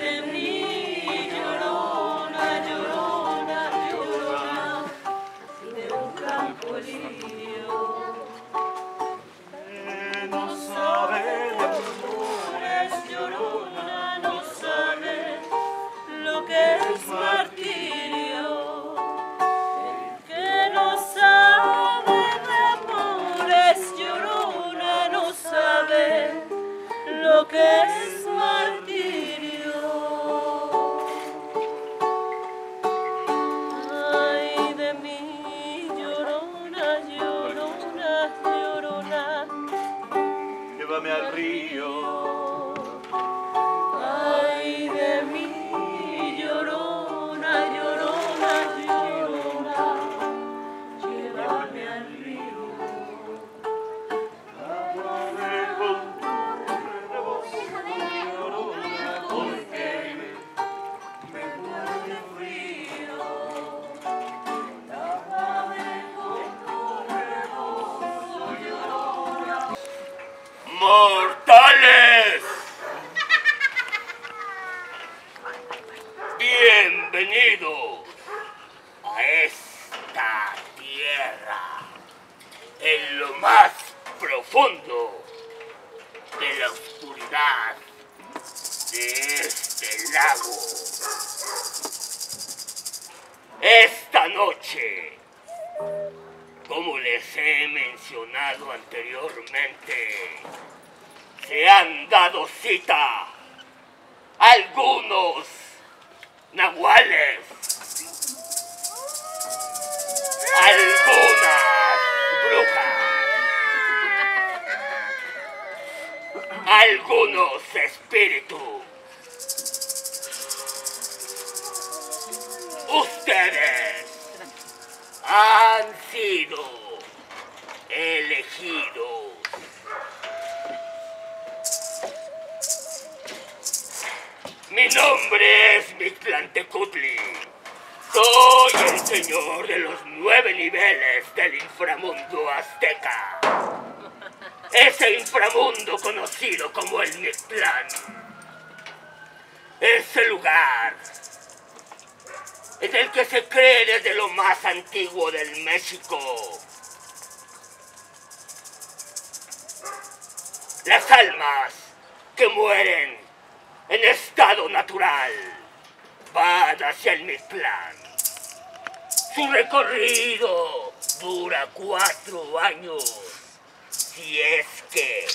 de llorona, llorona, llorona, de un tamboririo. Eh, no sabe no sabe lo que es. llévame al río. mortales. Bienvenidos a esta tierra, en lo más profundo de la oscuridad de este lago. Esta noche, como les he mencionado anteriormente, se han dado cita. Algunos nahuales, algunas brujas, algunos espíritus. Ustedes han sido elegidos Mi nombre es Mictlantecutli. Soy el señor de los nueve niveles del inframundo azteca. Ese inframundo conocido como el Mictlán. Ese lugar en el que se cree desde lo más antiguo del México. Las almas que mueren en estado natural van hacia el Mictlán. Su recorrido dura cuatro años si es que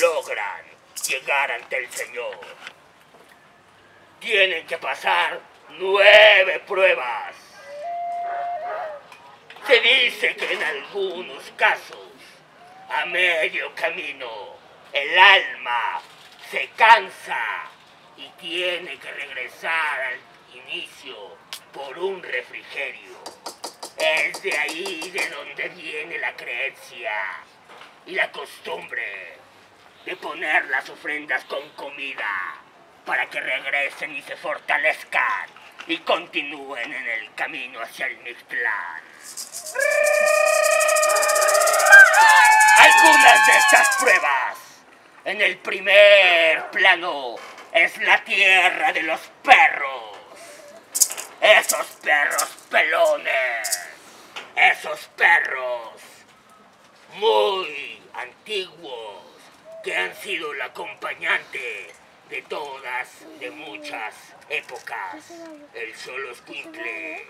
logran llegar ante el Señor. Tienen que pasar nueve pruebas. Se dice que en algunos casos, a medio camino, el alma se cansa y tiene que regresar al inicio por un refrigerio. Es de ahí de donde viene la creencia y la costumbre de poner las ofrendas con comida para que regresen y se fortalezcan y continúen en el camino hacia el Mictlán. Algunas de estas pruebas en el primer plano es la tierra de los perros. Esos perros pelones. Esos perros muy antiguos que han sido el acompañante de todas, de muchas épocas. El solo escuincle.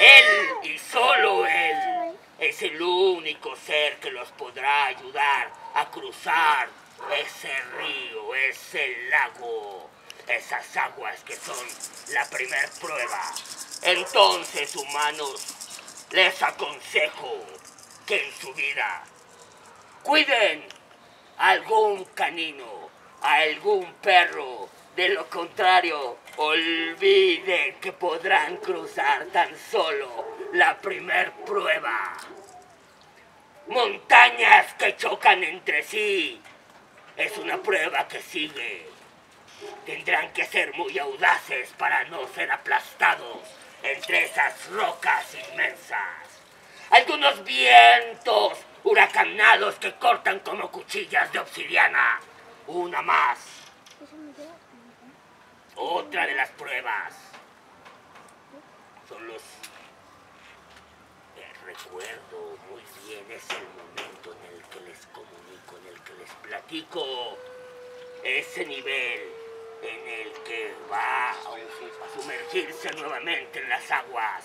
Él y solo él es el único ser que los podrá ayudar a cruzar ese río, ese lago, esas aguas que son la primer prueba. Entonces, humanos, les aconsejo que en su vida cuiden a algún canino, a algún perro. De lo contrario, olviden que podrán cruzar tan solo la primer prueba. Montañas que chocan entre sí es una prueba que sigue. Tendrán que ser muy audaces para no ser aplastados entre esas rocas inmensas. Algunos vientos huracanados que cortan como cuchillas de obsidiana. Una más. Otra de las pruebas son los... recuerdo muy bien, es el momento en el que les comunico, en el que les platico ese nivel en el que va a sumergirse nuevamente en las aguas.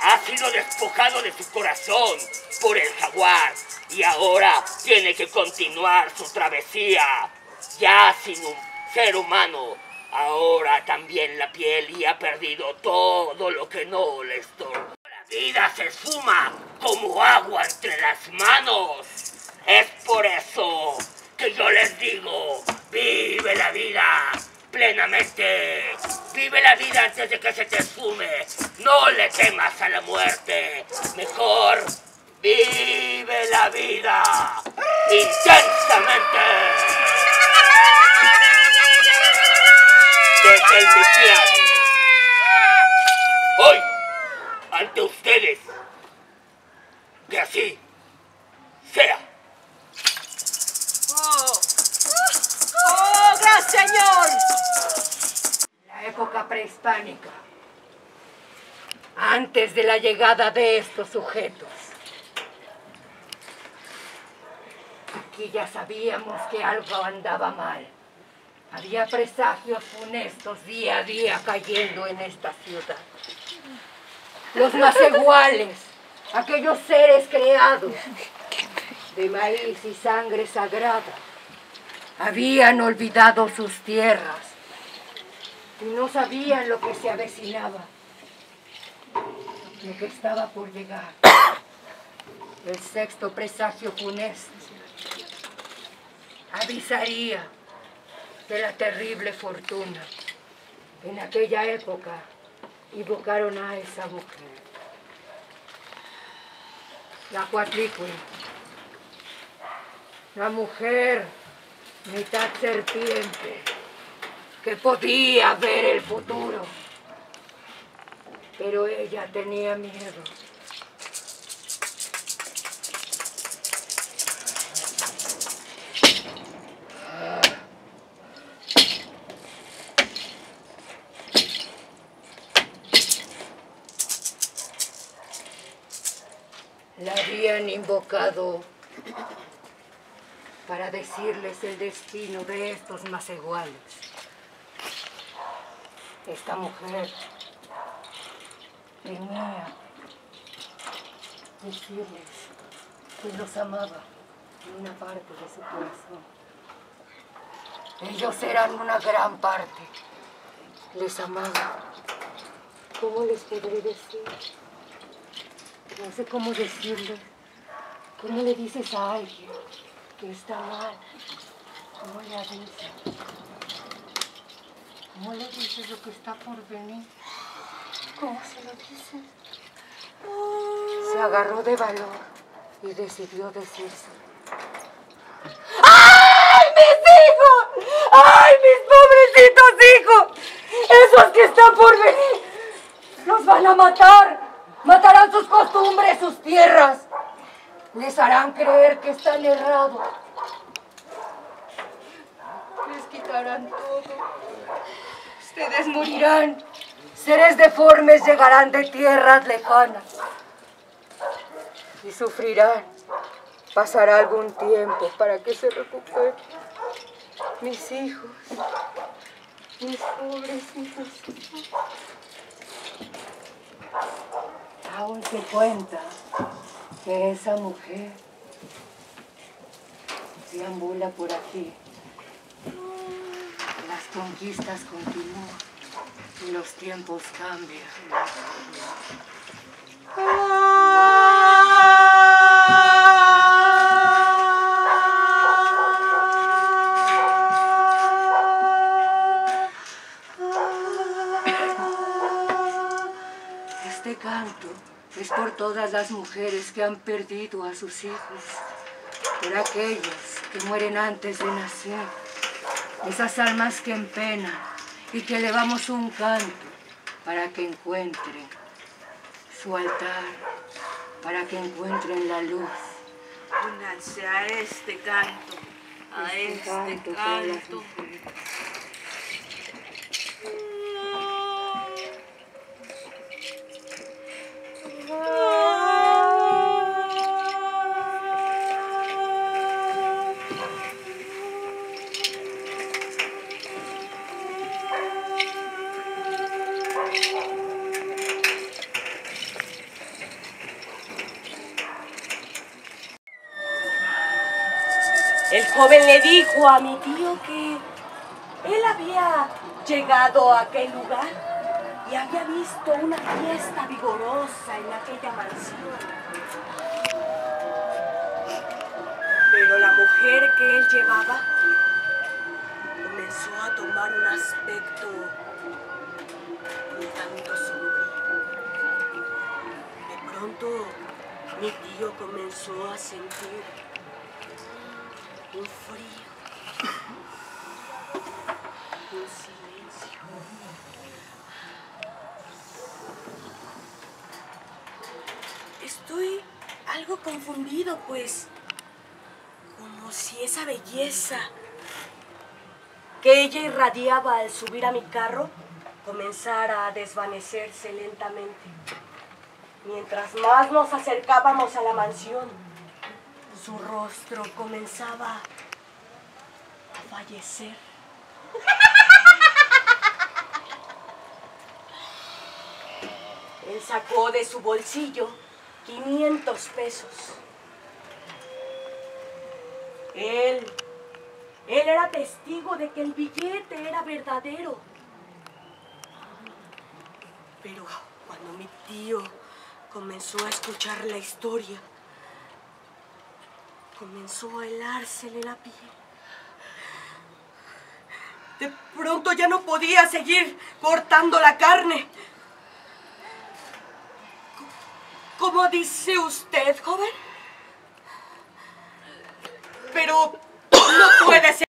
Ha sido despojado de su corazón por el jaguar y ahora tiene que continuar su travesía, ya sin un ser humano. Ahora también la piel y ha perdido todo lo que no le estorba. La vida se esfuma como agua entre las manos. Es por eso que yo les digo, vive la vida plenamente. Vive la vida antes de que se te esfume. No le temas a la muerte. Mejor vive la vida intensamente. El Mictlán. Hoy, ante ustedes, que así sea. ¡Oh! ¡Oh, gracias! señor! La época prehispánica. Antes de la llegada de estos sujetos. Aquí ya sabíamos que algo andaba mal. Había presagios funestos día a día cayendo en esta ciudad. Los más iguales, aquellos seres creados de maíz y sangre sagrada, habían olvidado sus tierras y no sabían lo que se avecinaba, lo que estaba por llegar. El sexto presagio funesto avisaría de la terrible fortuna. En aquella época invocaron a esa mujer, la cuatrícula, la mujer mitad serpiente que podía ver el futuro, pero ella tenía miedo. Habían invocado para decirles el destino de estos más iguales. Esta mujer venía decirles que los amaba en una parte de su corazón. Ellos eran una gran parte. Les amaba. ¿Cómo les podré decir? No sé cómo decirle. ¿Cómo le dices a alguien que está mal? ¿Cómo le avisas? ¿Cómo le dices lo que está por venir? ¿Cómo se lo dices? Se agarró de valor y decidió decirse. ¡Ay, mis hijos! ¡Ay, mis pobrecitos hijos! Esos que están por venir los van a matar. Matarán sus costumbres, sus tierras. Les harán creer que están errados. Les quitarán todo. Ustedes morirán. Seres deformes llegarán de tierras lejanas. Y sufrirán. Pasará algún tiempo para que se recuperen. Mis hijos. Mis pobres hijos. Aún se cuenta que esa mujer deambula por aquí. Las conquistas continúan y los tiempos cambian. Todas las mujeres que han perdido a sus hijos, por aquellas que mueren antes de nacer, esas almas que empenan y que elevamos un canto para que encuentren su altar, para que encuentren la luz. Únanse a este canto, a este, canto las canto. El joven le dijo a mi tío que él había llegado a aquel lugar y había visto una fiesta vigorosa en aquella mansión. Pero la mujer que él llevaba comenzó a tomar un aspecto un tanto sombrío. De pronto mi tío comenzó a sentir un frío, un silencio. Estoy algo confundido, pues, como si esa belleza que ella irradiaba al subir a mi carro comenzara a desvanecerse lentamente. Mientras más nos acercábamos a la mansión, su rostro comenzaba a fallecer. Él sacó de su bolsillo 500 pesos. Él, él era testigo de que el billete era verdadero. Pero cuando mi tío comenzó a escuchar la historia, comenzó a helársele la piel. De pronto ya no podía seguir cortando la carne. ¿Cómo dice usted, joven? Pero no puede ser.